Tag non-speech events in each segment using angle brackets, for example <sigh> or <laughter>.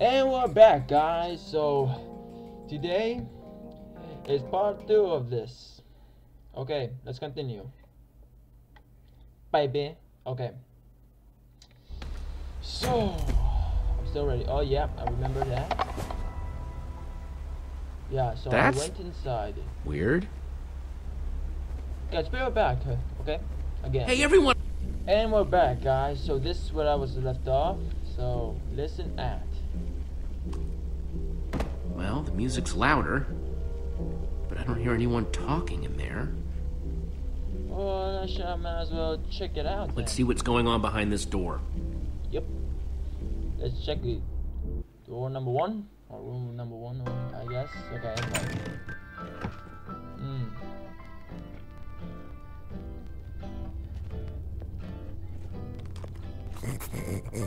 And we're back, guys. So, today is part two of this. Okay, let's continue. Baby. Okay. So, I'm still ready. Oh, yeah, I remember that. Yeah, so That's- I went inside. Weird. Guys, be right back, okay? Again. Hey, everyone! And we're back, guys. So this is where I was left off. So listen at. Well, the music's louder, but I don't hear anyone talking in there. Well, I should- I might as well check it out. Let's then. see what's going on behind this door. Yep. Let's check it. Door number one or room number one, I guess. Okay. Anyway. Hmm.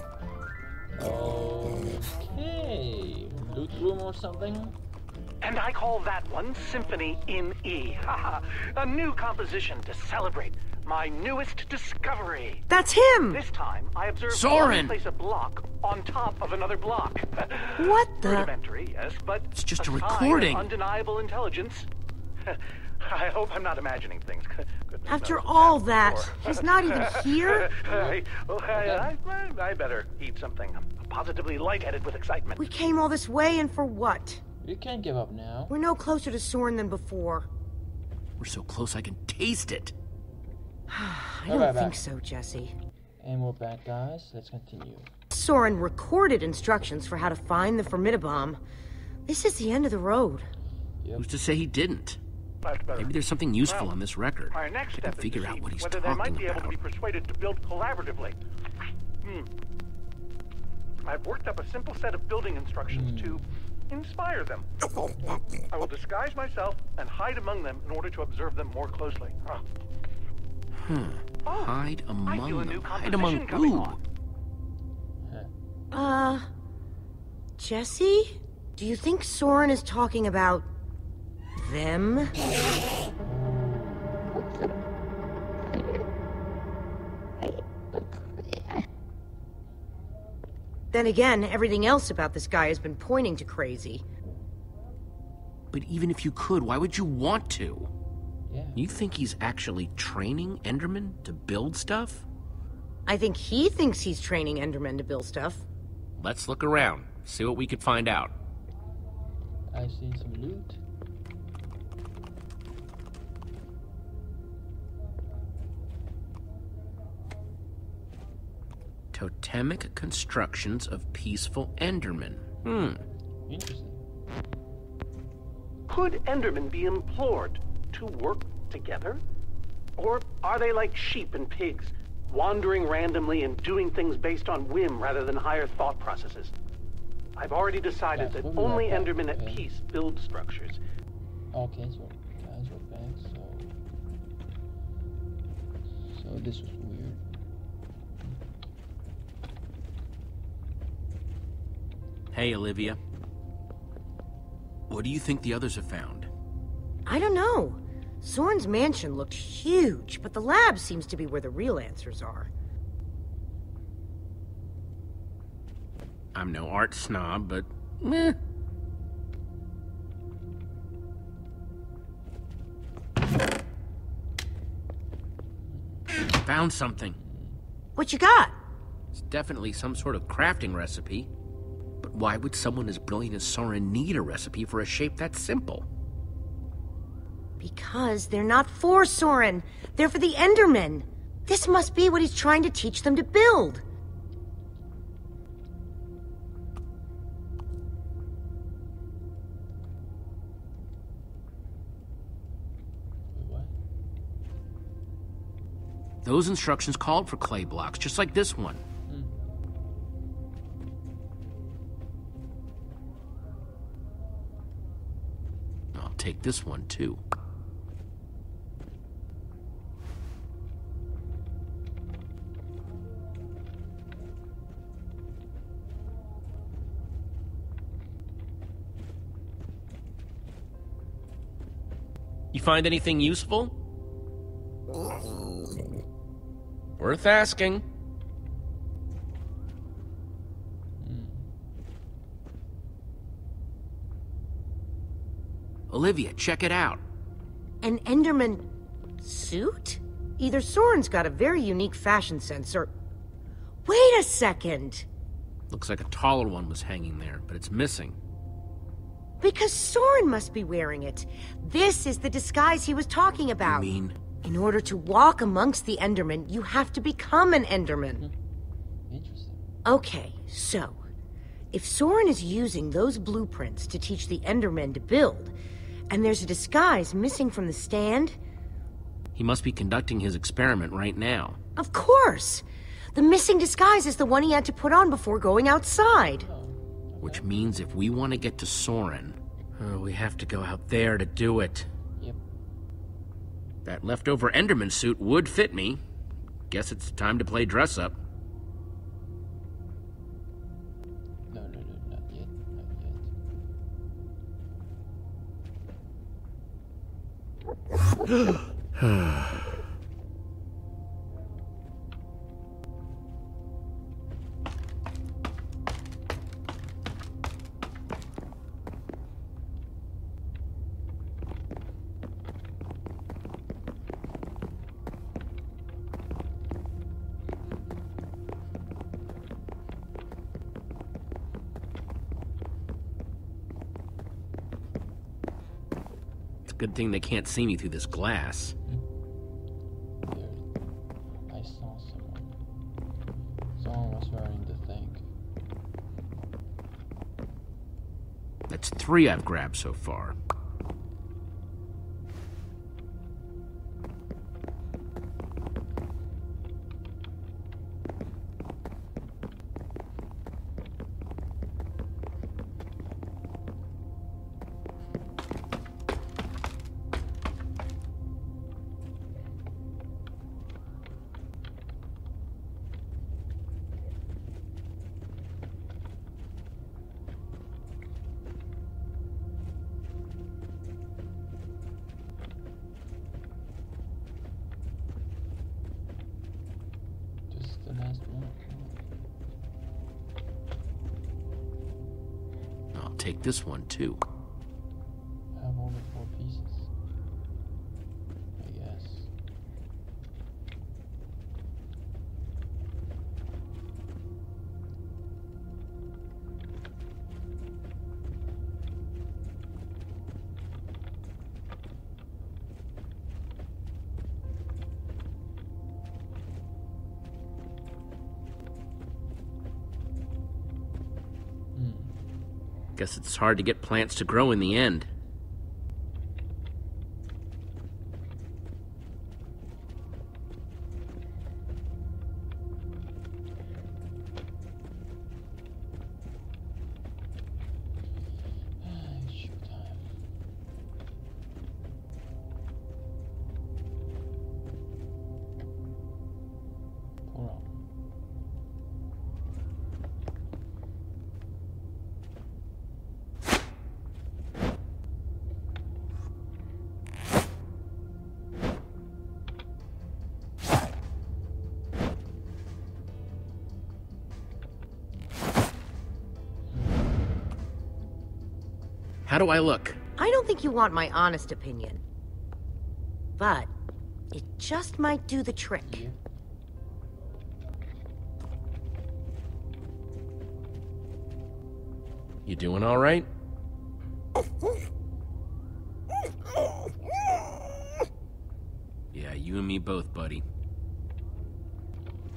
<laughs> Okay. Loot room or something? And I call that one Symphony in E. Haha, a new composition to celebrate my newest discovery. That's him! This time, I observed Soren! one place a block on top of another block. What the? Rudimentary, yes, but It's just a sign of recording. undeniable intelligence. <laughs> I hope I'm not imagining things. Goodness After knows all that that, before. he's not even <laughs> here? I, well, I, I, I better eat something. I'm positively lightheaded with excitement. We came all this way and for what? You can't give up now. We're no closer to Soren than before. We're so close I can taste it. <sighs> I don't right, think back. so, Jesse. And we're back, guys. Let's continue. Soren recorded instructions for how to find the Formidabomb. This is the end of the road. Who's to say he didn't? Much better. Maybe there's something useful Well, on this record. Our next I can step to figure out what he's whether they might talking be able to be persuaded to build collaboratively. Hmm. I've worked up a simple set of building instructions to inspire them. I will disguise myself and hide among them in order to observe them more closely. Ah. Hmm. Oh, Hide among them. Hide among who? Uh. Jesse? Do you think Soren is talking about. Them? Then again, everything else about this guy has been pointing to crazy. But even if you could, why would you want to? Yeah. You think he's actually training Enderman to build stuff? I think he thinks he's training Endermen to build stuff. Let's look around, see what we could find out. I've seen some loot. Totemic constructions of peaceful Endermen. Hmm. Interesting. Could Endermen be implored to work together? Or are they like sheep and pigs, wandering randomly and doing things based on whim rather than higher thought processes? I've already decided Yes, that only right back, Endermen at peace build structures. Okay, so guys, we're back. So, so this was weird. Hey, Olivia. What do you think the others have found? I don't know. Soren's mansion looked huge, but the lab seems to be where the real answers are. I'm no art snob, but meh. Found something. What you got? It's definitely some sort of crafting recipe. Why would someone as brilliant as Soren need a recipe for a shape that simple? Because they're not for Soren. They're for the Endermen. This must be what he's trying to teach them to build. Those instructions called for clay blocks, just like this one. Take this one too. You find anything useful? Worth asking. Olivia, check it out. An Enderman suit? Either Soren's got a very unique fashion sense or. Wait a second! Looks like a taller one was hanging there, but it's missing. Because Soren must be wearing it. This is the disguise he was talking You about. mean In order to walk amongst the Endermen, you have to become an Enderman. Mm-hmm. Interesting. Okay, so. If Soren is using those blueprints to teach the Endermen to build, and there's a disguise missing from the stand, he must be conducting his experiment right now? of course! The missing disguise is the one he had to put on before going outside. Which means if we want to get to Soren, oh, we have to go out there to do it. Yep. That leftover Enderman suit would fit me. Guess it's time to play dress up. It's good thing they can't see me through this glass. I saw someone. Someone was wearing the thing. That's three I've grabbed so far. This one too. I guess it's hard to get plants to grow in the end. Do I look? I don't think you want my honest opinion. But it just might do the trick. Here. You doing all right? Yeah, you and me both, buddy.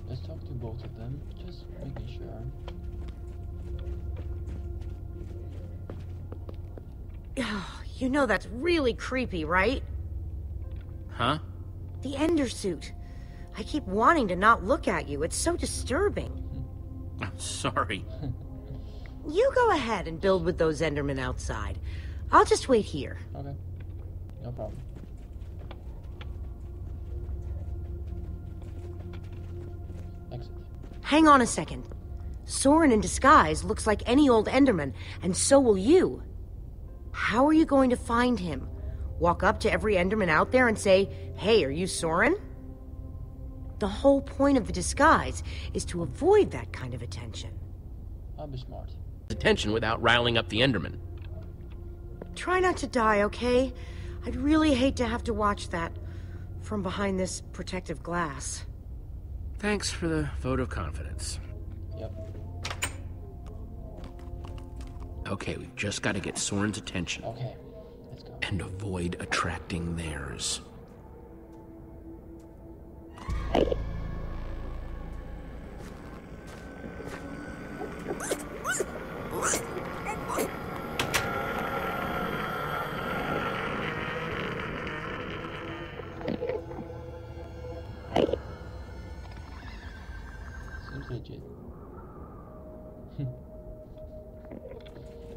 Let's talk to both of them. Just making sure. You know that's really creepy, right? Huh? The Ender suit. I keep wanting to not look at you. It's so disturbing. I'm sorry. You go ahead and build with those Endermen outside. I'll just wait here. Okay. No problem. Exit. Hang on a second. Soren in disguise looks like any old Enderman, and so will you. How are you going to find him? Walk up to every Enderman out there and say, Hey, are you Soren? The whole point of the disguise is to avoid that kind of attention. I'll be smart. Attention without riling up the Enderman. Try not to die, okay? I'd really hate to have to watch that from behind this protective glass. Thanks for the vote of confidence. Yep. Okay, we've just got to get Soren's attention Okay. Let's go. and avoid attracting theirs.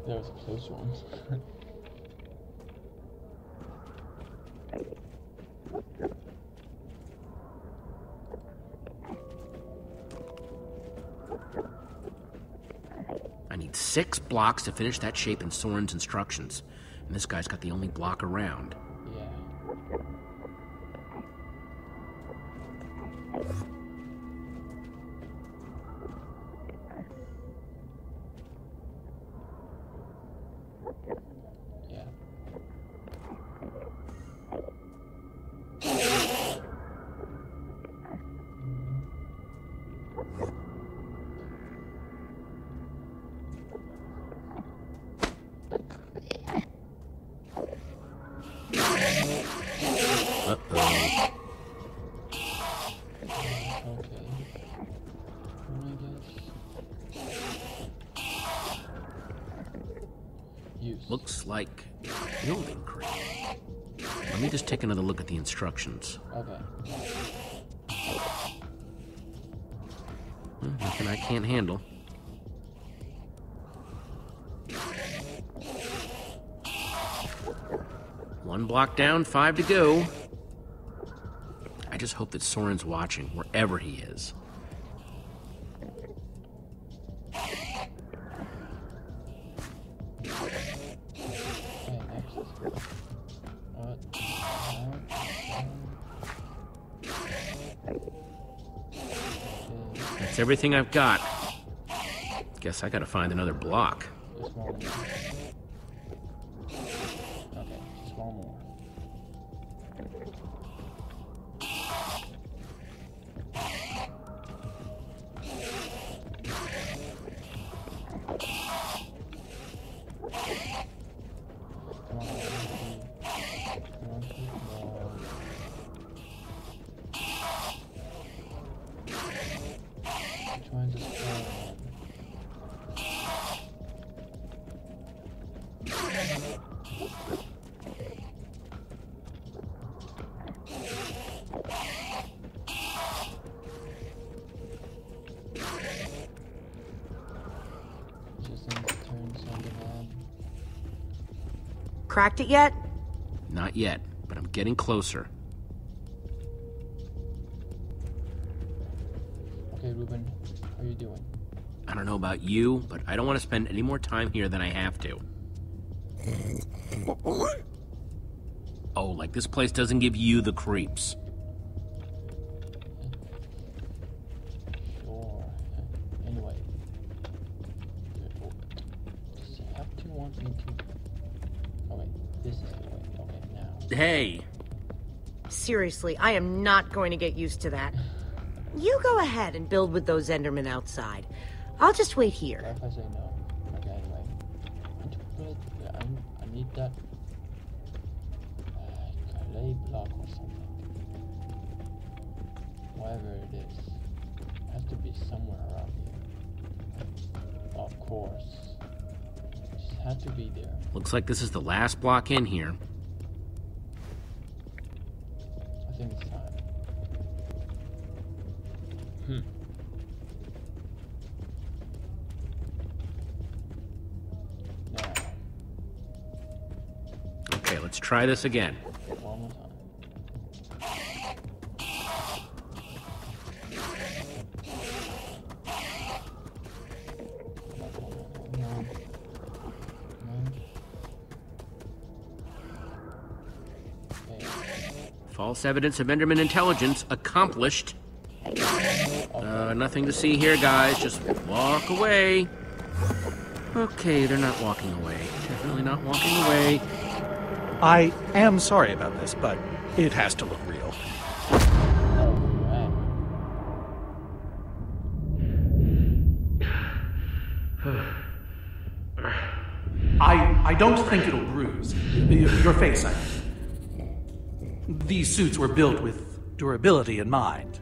That was a close one. I need six blocks to finish that shape in Soren's instructions. And this guy's got the only block around. The. Okay. Hmm, Nothing I can't handle. One block down, five to go. I just hope that Soren's watching, wherever he is. Everything I've got. Guess I gotta find another block. Cracked it yet? Not yet, but I'm getting closer. Okay, Reuben, how are you doing? I don't know about you, but I don't want to spend any more time here than I have to. <laughs> Oh, like this place doesn't give you the creeps. Sure. Anyway. Does he have to want me to? Okay, this is the way. Okay, now. Hey, Seriously, I am not going to get used to that. You go ahead and build with those Endermen outside. I'll just wait here. What if I say no? Okay, anyway. Want to put, yeah, I, I need that uh, clay block or something. Whatever it is. It has to be somewhere around here. Of course. Just has to be there. looks like this is the last block in here. I think time. Hmm. Now, Okay, let's try this again. False evidence of Enderman intelligence accomplished. Uh, nothing to see here, guys. Just walk away. Okay, they're not walking away. Definitely not walking away. I am sorry about this, but it has to look real. I I don't think it'll bruise your, your face. I These suits were built with durability in mind.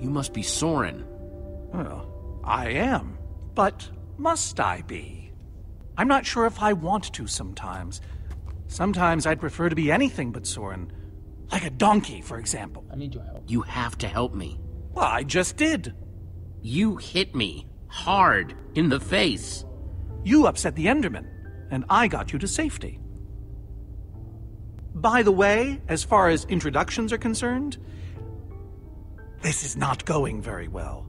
You must be Soren. Well, I am, but must I be? I'm not sure if I want to sometimes. Sometimes I'd prefer to be anything but Soren. Like a donkey, for example. I need your help. You have to help me. Well, I just did. You hit me hard in the face. You upset the Enderman, and I got you to safety. By the way, as far as introductions are concerned, this is not going very well.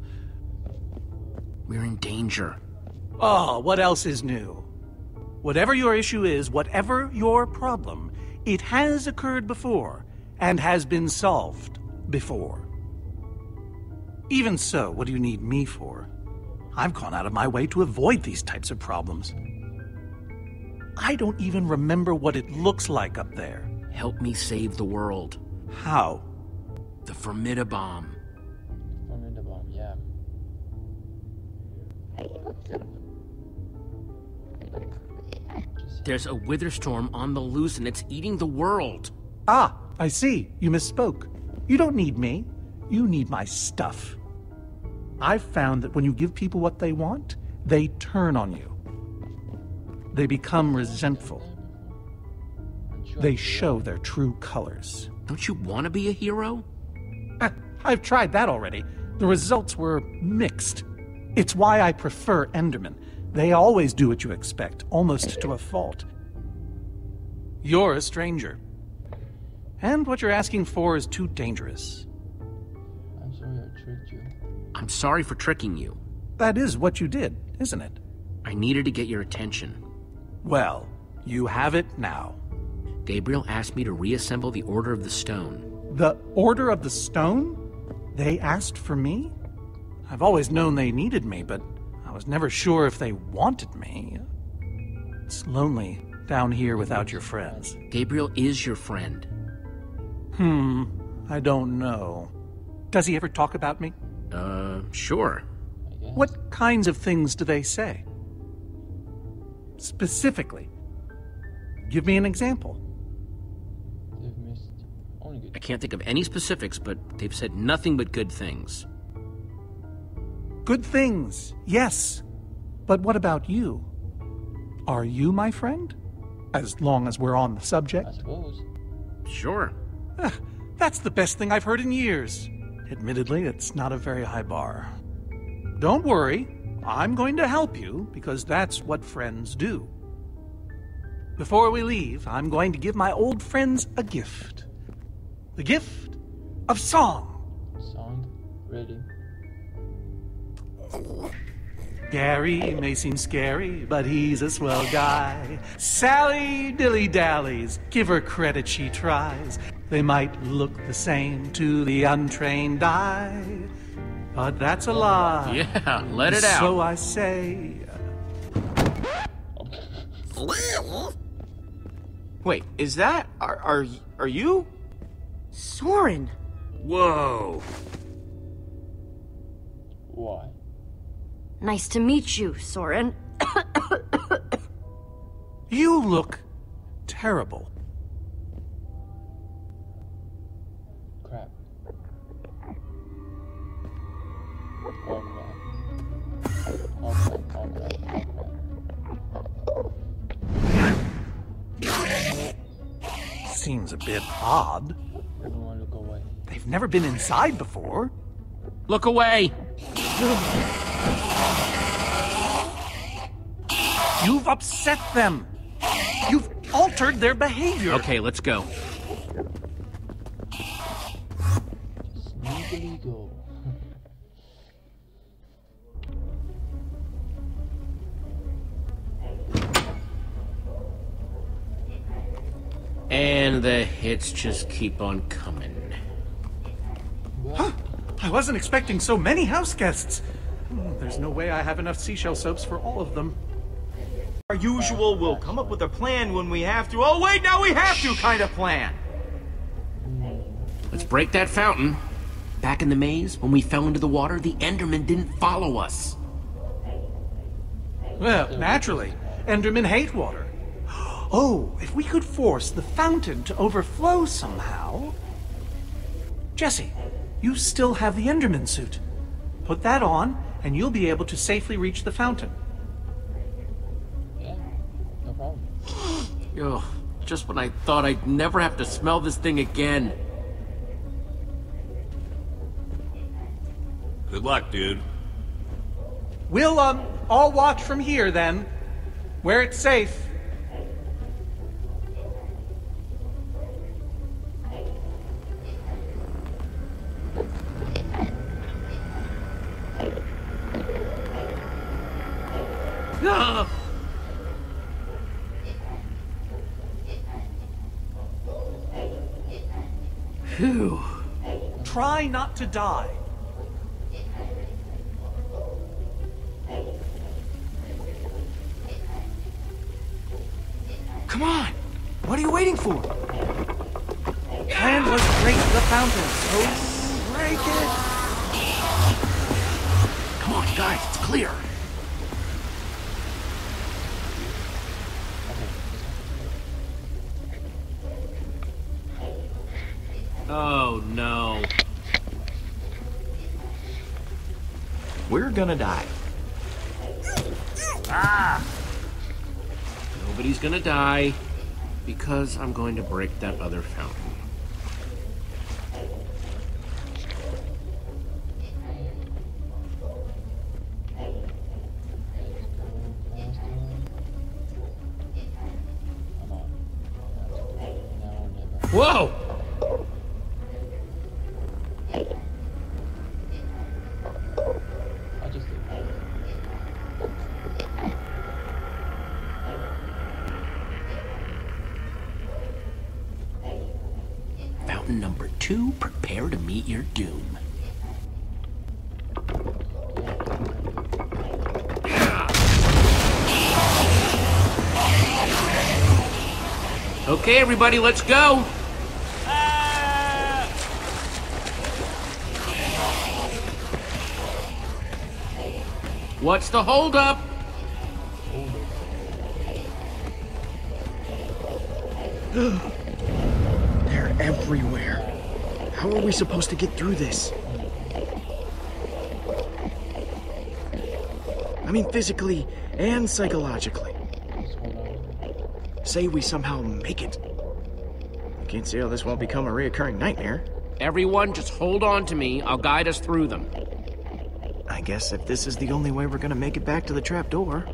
We're in danger. Oh, what else is new? Whatever your issue is, whatever your problem, it has occurred before and has been solved before. Even so, what do you need me for? I've gone out of my way to avoid these types of problems. I don't even remember what it looks like up there. Help me save the world. How? The Formidabomb. From the bomb, yeah. There's a wither storm on the loose and it's eating the world. Ah, I see. You misspoke. You don't need me. You need my stuff. I've found that when you give people what they want, they turn on you. They become resentful. Unsure. They show their true colors. Don't you want to be a hero? Ah, I've tried that already. The results were mixed. It's why I prefer Enderman. They always do what you expect, almost to a fault. You're a stranger. And what you're asking for is too dangerous. I'm sorry I tricked you. I'm sorry for tricking you. That is what you did, isn't it? I needed to get your attention. Well, you have it now. Gabriel asked me to reassemble the Order of the Stone. The Order of the Stone? They asked for me? I've always known they needed me, but I was never sure if they wanted me. It's lonely down here without your friends. Gabriel is your friend. Hmm, I don't know. Does he ever talk about me? Uh, sure. What kinds of things do they say? Specifically. Give me an example. They've missed. Only I can't think of any specifics, but they've said nothing but good things. Good things, yes. But what about you? Are you my friend? As long as we're on the subject. I suppose. Sure. Ah, That's the best thing I've heard in years. Admittedly, it's not a very high bar. Don't worry, I'm going to help you because that's what friends do. Before we leave, I'm going to give my old friends a gift the gift of song. Sound ready. Gary may seem scary, but he's a swell guy. Sally dilly dallies, give her credit, she tries. They might look the same to the untrained eye, but that's a lie. Yeah, let it out. So I say, Wait, is that are are are you? Soren! Whoa. Why? Nice to meet you, Soren. you look terrible. Crap. Oh crap. Oh crap. Oh crap. Oh crap. Seems a bit odd. Everyone look away. They've never been inside before. Look away. You've upset them. You've altered their behavior. Okay, let's go. Sneakily go. And the hits just keep on coming. Huh? I wasn't expecting so many house guests. Hmm, There's no way I have enough seashell soaps for all of them. Our usual, we'll come up with a plan when we have to. Oh, wait, now we have to kind of plan. Let's break that fountain. Back in the maze, when we fell into the water, the Enderman didn't follow us. Well, naturally. Endermen hate water. Oh, if we could force the fountain to overflow somehow. Jesse, you still have the Enderman suit. Put that on, and you'll be able to safely reach the fountain. Yeah, no problem. <gasps> Ugh, just when I thought I'd never have to smell this thing again. Good luck, dude. We'll, um, all watch from here then, where it's safe. Ah! Phew. Try not to die. Come on. What are you waiting for? Plan was break the fountain, so break it. Come on, guys, it's clear. Oh no. We're gonna die. Ah. Nobody's gonna die because I'm going to break that other fountain. Come on. Now or never. Whoa! I just did. Fountain number two, prepare to meet your doom. Okay, everybody, let's go. What's the holdup? <gasps> They're everywhere. How are we supposed to get through this? I mean, physically and psychologically. Just hold on. Say we somehow make it. I Can't see how this won't become a reoccurring nightmare. Everyone, just hold on to me. I'll guide us through them. I guess if this is the only way we're gonna make it back to the trapdoor.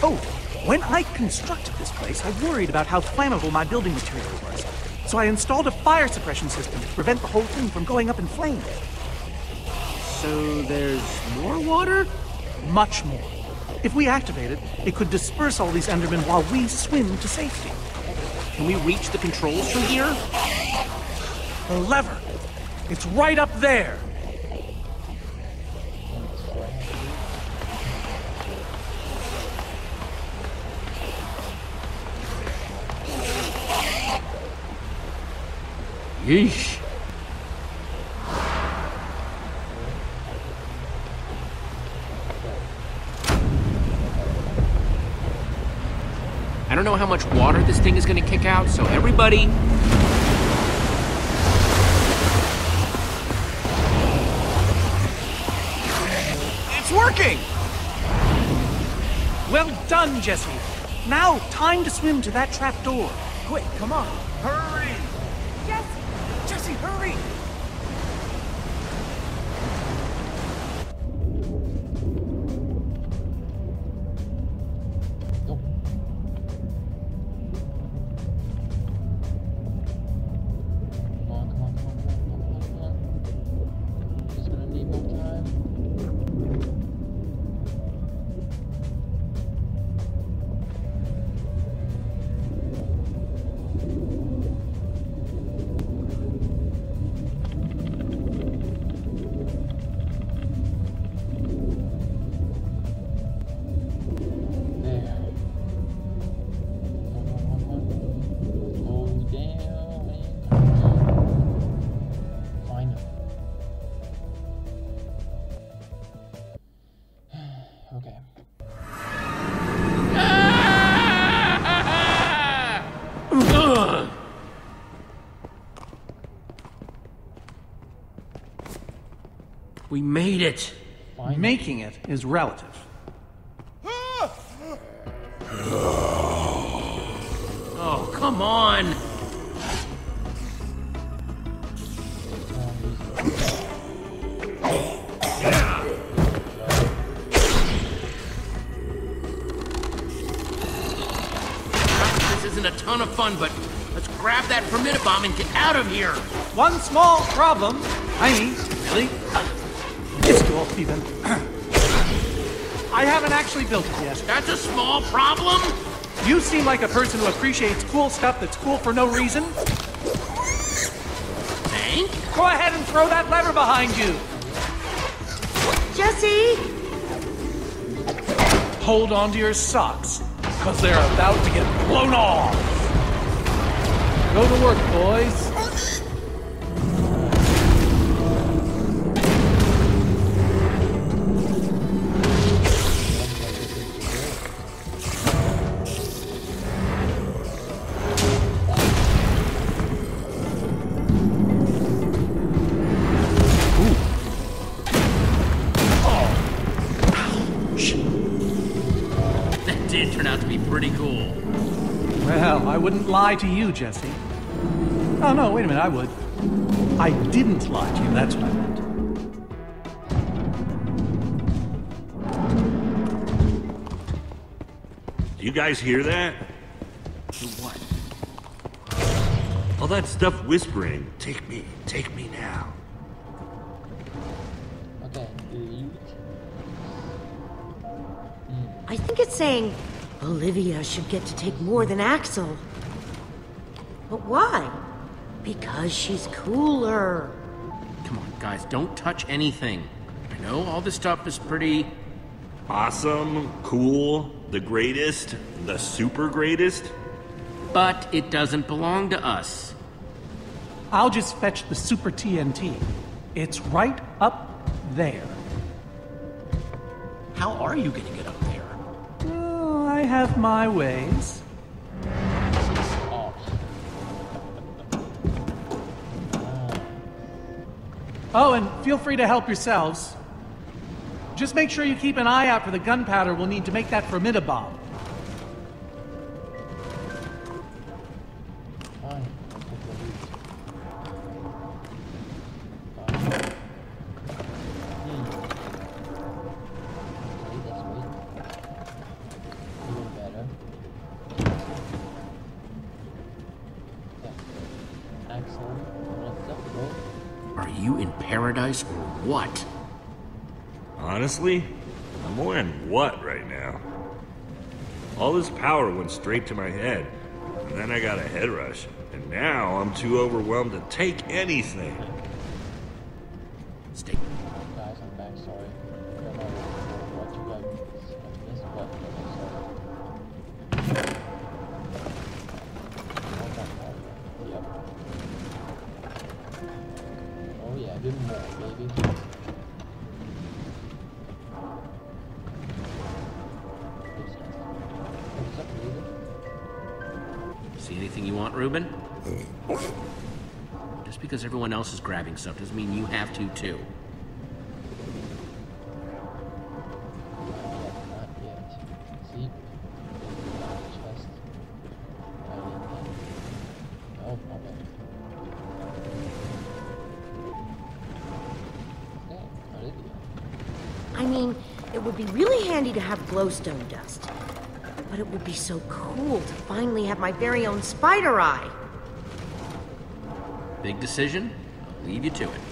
Oh, when I constructed this place, I worried about how flammable my building material was. So I installed a fire suppression system to prevent the whole thing from going up in flames. So there's more water? Much more. If we activate it, it could disperse all these Endermen while we swim to safety. Can we reach the controls from here? The lever. It's right up there. Yeesh. I don't know how much water this thing is gonna kick out, so everybody It's working! Well done, Jesse. Now, time to swim to that trap door. Quick, come on. We made it. Finally. Making it is relative. Oh, come on. This isn't a ton of fun, but let's grab that permitta bomb and get out of here. One small problem. I mean, really? It's cool, even. I haven't actually built it yet. That's a small problem. You seem like a person who appreciates cool stuff that's cool for no reason. Hank? Go ahead and throw that lever behind you. Jesse! Hold on to your socks, because they're about to get blown off. Go to work, boys. Lie to you, Jesse. Oh, no, wait a minute, I would. I didn't lie to you, that's what I meant. Do you guys hear that? What? All that stuff whispering. Take me, take me now. Okay. I think it's saying Olivia should get to take more than Axel. But why? Because she's cooler. Come on, guys, don't touch anything. I know all this stuff is pretty. Awesome, cool, the greatest, the super greatest. But it doesn't belong to us. I'll just fetch the Super TNT. It's right up there. How are you gonna get up there? Oh, I have my ways. Oh, and feel free to help yourselves. Just make sure you keep an eye out for the gunpowder we'll need to make that Formida what? Honestly, I'm wearing what right now? All this power went straight to my head, and then I got a head rush, and now I'm too overwhelmed to take anything. Else is grabbing stuff doesn't mean you have to, too. Not yet. See? Chest. Right in there. Okay. Okay, how did you? I mean, it would be really handy to have glowstone dust. But it would be so cool to finally have my very own spider eye. Big decision? Leave you to it.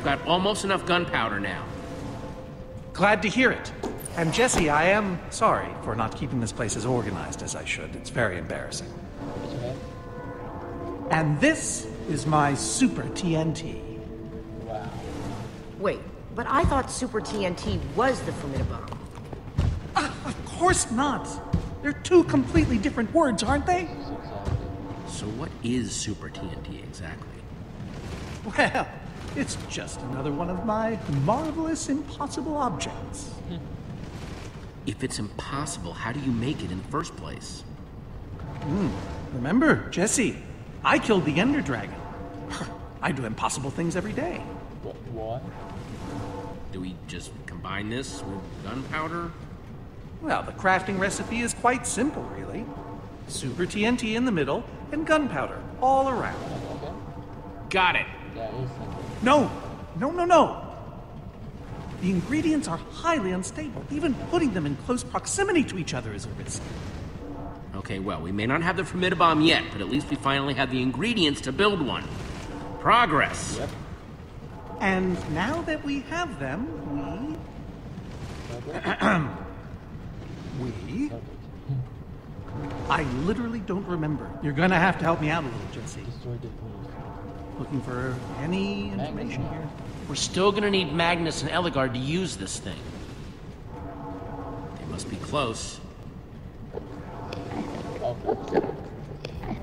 I've got almost enough gunpowder now. Glad to hear it. And Jesse, I am sorry for not keeping this place as organized as I should. It's very embarrassing. Okay. And this is my Super TNT. Wow. Wait, but I thought Super TNT was the Formidabomb. Ah, of course not. They're two completely different words, aren't they? Exactly. So what is Super TNT exactly? Well, it's just another one of my marvelous impossible objects. If it's impossible, how do you make it in the first place? Hmm, remember, Jesse, I killed the Ender Dragon. <laughs> I do impossible things every day. What? What? Do we just combine this with gunpowder? Well, the crafting recipe is quite simple, really. Super TNT in the middle and gunpowder all around. Okay. Got it. That is simple. No, no, no, no. The ingredients are highly unstable. Even putting them in close proximity to each other is a risk. Okay, well, we may not have the Formidabomb yet, but at least we finally have the ingredients to build one. Progress. Yep. And now that we have them, we. <clears throat> we. I literally don't remember. You're gonna have to help me out a little, Jesse. Destroy the roof. Looking for any information Magnus. here. We're still gonna need Magnus and Ellegaard to use this thing. They must be close.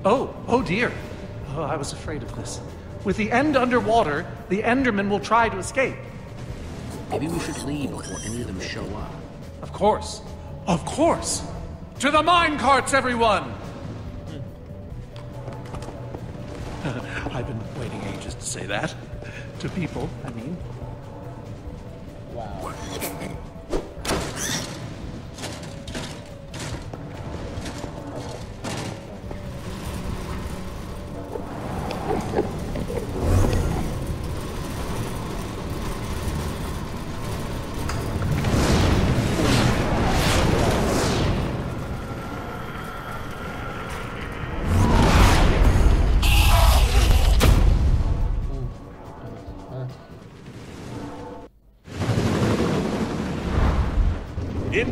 Oh, oh dear. Oh, I was afraid of this. With the end underwater, the Enderman will try to escape. Maybe we should leave before any of them show up. Of course. Of course. To the mine carts, everyone! I've been waiting ages to say that. To people, I mean.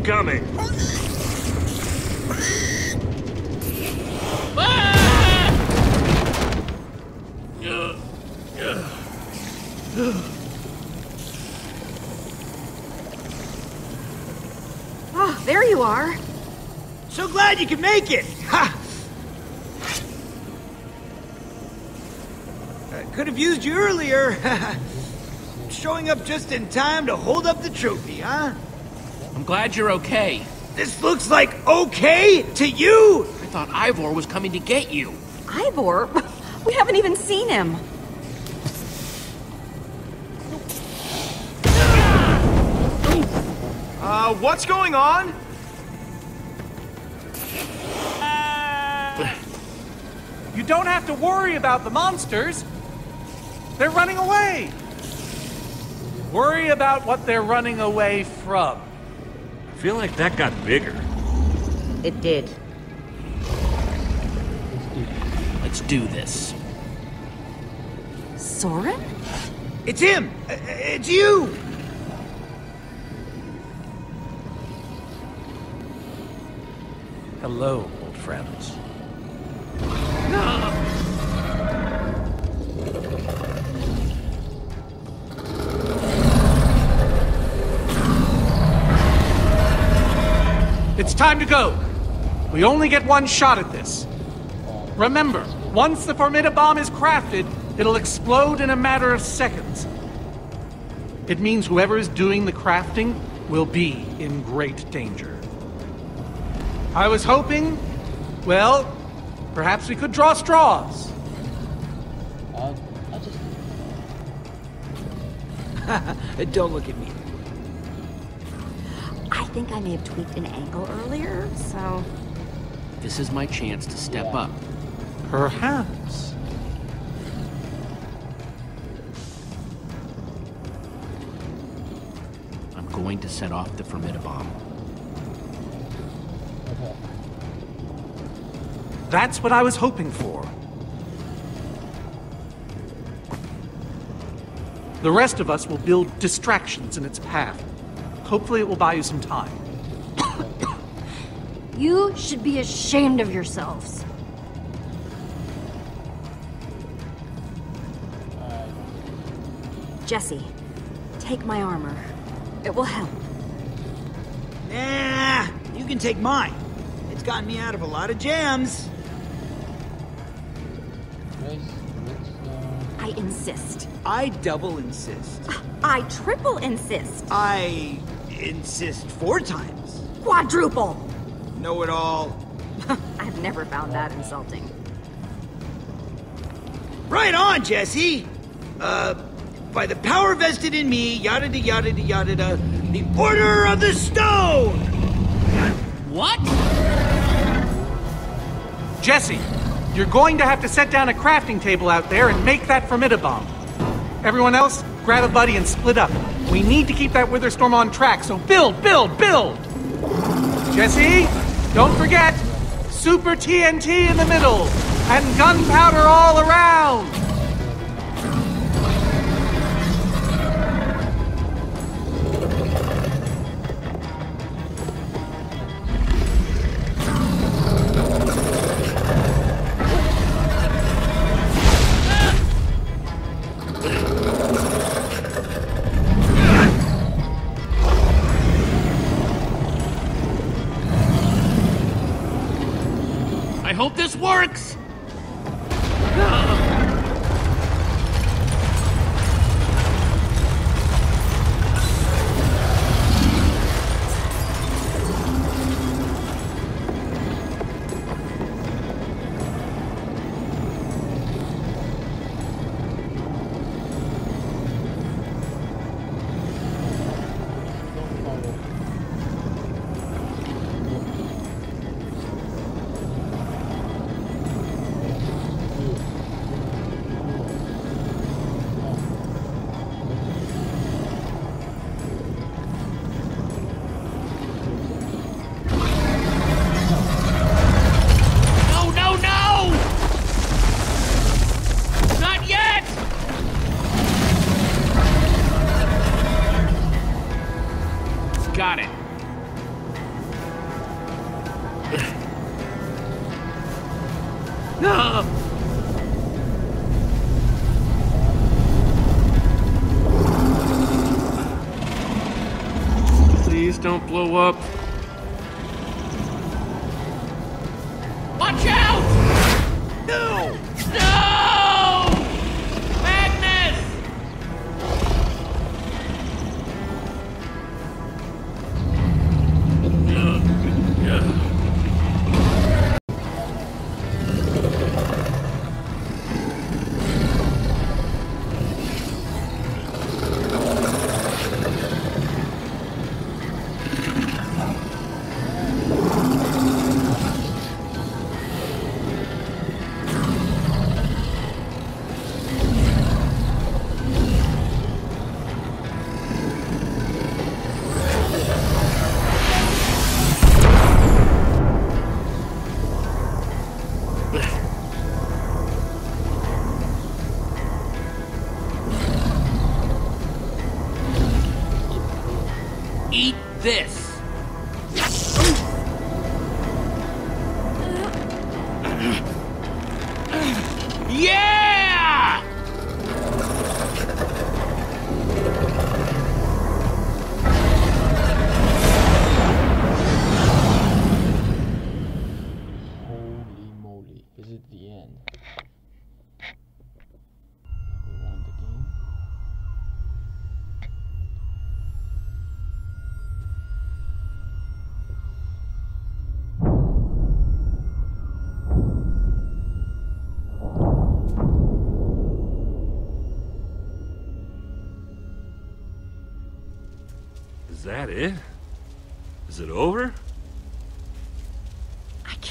Hurt. Incoming! Oh, ah, there you are. So glad you could make it! Ha! I could have used you earlier. <laughs> Showing up just in time to hold up the trophy, huh? I'm glad you're okay. This looks like okay to you? I thought Ivor was coming to get you. Ivor? We haven't even seen him. Uh, what's going on? You don't have to worry about the monsters. They're running away. Worry about what they're running away from. I feel like that got bigger. It did. Let's do this. Soren? It's him! Uh, It's you! Hello, old friends. It's time to go. We only get one shot at this. Remember, once the Formidabomb is crafted, it'll explode in a matter of seconds. It means whoever is doing the crafting will be in great danger. I was hoping, well, perhaps we could draw straws. <laughs> Don't look at me. I think I may have tweaked an ankle earlier, so. This is my chance to step up. Perhaps. I'm going to set off the Formidabomb. That's what I was hoping for. The rest of us will build distractions in its path. Hopefully, it will buy you some time. <coughs> You should be ashamed of yourselves. Jesse, take my armor. It will help. Nah, you can take mine. It's gotten me out of a lot of jams. I insist. I double insist. I triple insist. I insist four times. Quadruple! Know it all. <laughs> I've never found that insulting. Right on, Jesse! Uh, by the power vested in me, yada da yada da yada da, the Order of the Stone! What? Jesse, you're going to have to set down a crafting table out there and make that Formidabomb. Everyone else, grab a buddy and split up. We need to keep that Witherstorm on track, so build, build, build! Jesse, don't forget, Super TNT in the middle, and gunpowder all around! Hope this works! Blow up.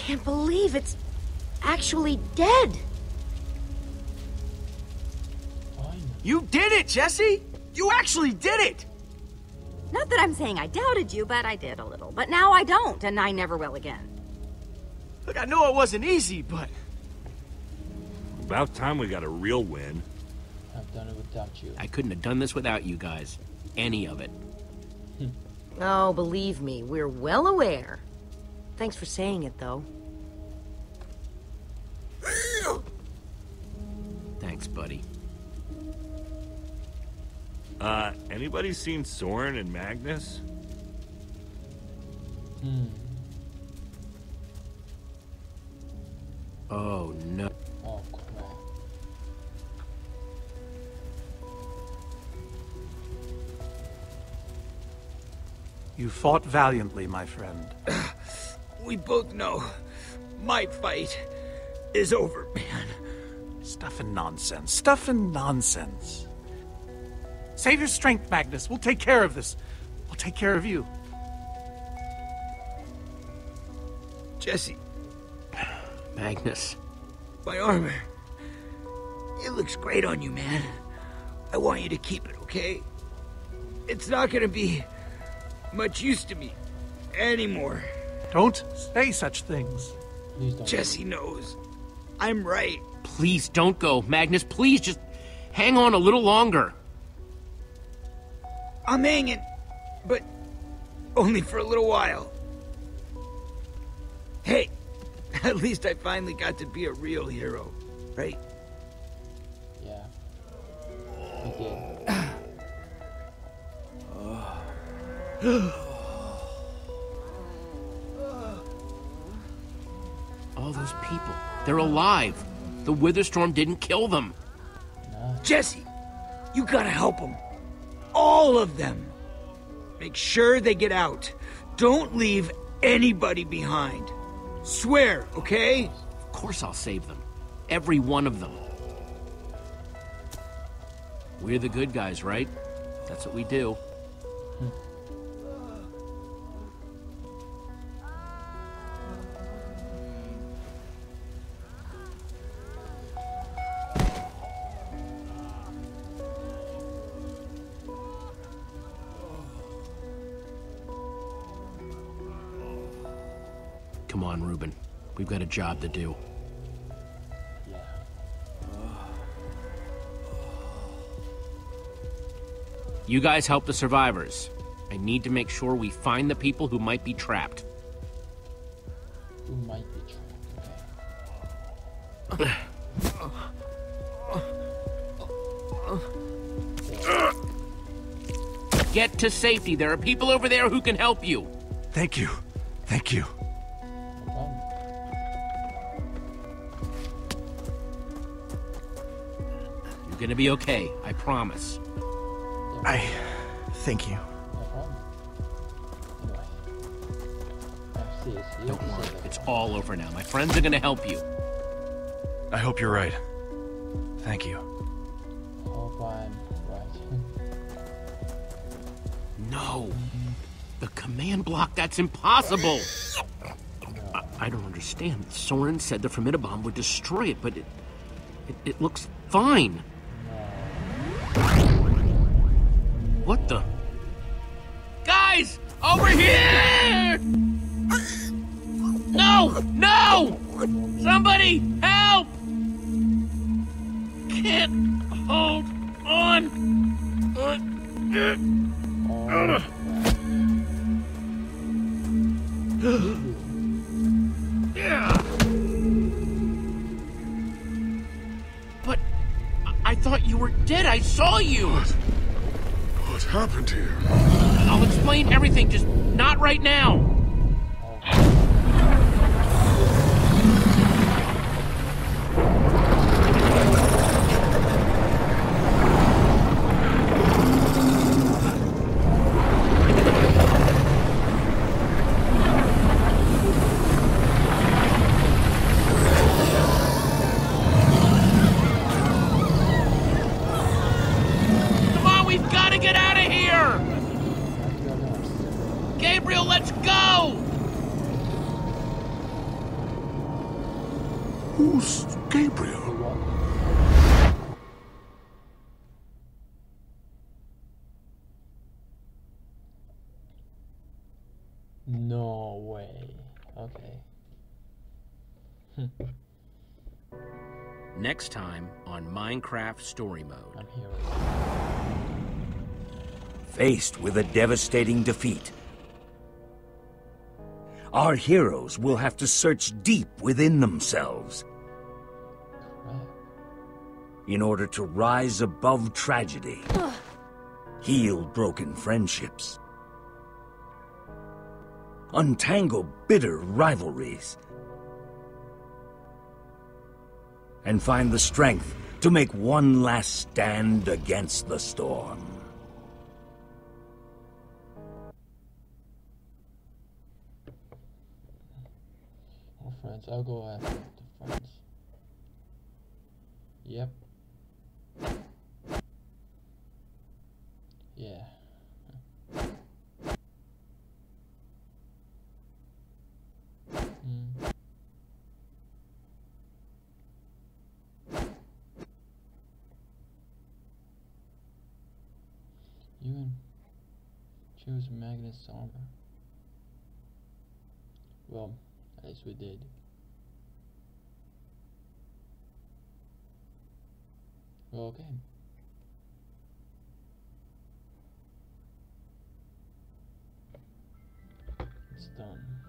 Can't believe it's actually dead. You did it, Jesse! You actually did it! Not that I'm saying I doubted you, but I did a little. But now I don't, and I never will again. Look, I know it wasn't easy, but About time we got a real win. I've done it without you. I couldn't have done this without you guys. Any of it. Hmm. Oh, believe me, we're well aware. Thanks for saying it, though. Thanks, buddy. Uh, anybody seen Soren and Magnus? Hmm. Oh, no. Oh, crap. You fought valiantly, my friend. <clears throat> we both know my fight is over, man. Stuff and nonsense. Stuff and nonsense. Save your strength, Magnus. We'll take care of this. We'll take care of you. Jesse, <sighs> Magnus. my armor. It looks great on you, man. I want you to keep it, okay? It's not gonna be much use to me anymore. Don't say such things. Don't. Jesse knows. I'm right. Please don't go. Magnus, please just hang on a little longer. I'm hanging, but only for a little while. Hey, at least I finally got to be a real hero, right? Yeah. We did. All those people. They're alive. The Witherstorm didn't kill them. Jesse, you gotta help them. All of them. Make sure they get out. Don't leave anybody behind. Swear, okay? Of course I'll save them. Every one of them. We're the good guys, right? That's what we do. We've got a job to do. Yeah. You guys help the survivors. I need to make sure we find the people who might be trapped. Who might be trapped. Okay. Get to safety. There are people over there who can help you. Thank you. Thank you. Gonna be okay. I promise. I thank you. No problem. Anyway. I see it's Don't worry. It's all over now. My friends are gonna help you. I hope you're right. Thank you. Hope I'm right. No. The command block, that's impossible. I, I don't understand. Soren said the Formidabomb would destroy it, but it, it, it looks fine. Next time on Minecraft Story Mode. I'm here. Faced with a devastating defeat, our heroes will have to search deep within themselves in order to rise above tragedy, heal broken friendships, untangle bitter rivalries, and find the strength to make one last stand against the storm. Oh, friends. I'll go after the friends. Yep. Yeah. Mm. You and choose Magnus armor. Well, at least we did. Okay. It's done.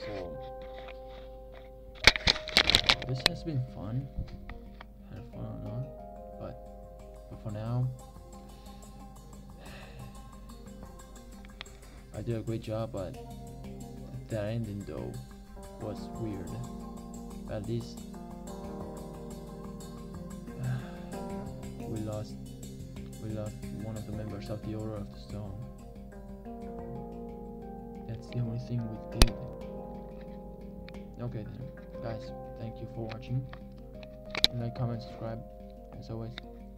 So this has been fun. Had fun or not, but, but for now, <sighs> I did a great job, but that ending though was weird. At least <sighs> we lost we lost one of the members of the Order of the Stone. The only thing we did. Okay then, guys, thank you for watching. Like, comment, subscribe. As always,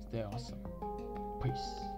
stay awesome. Peace.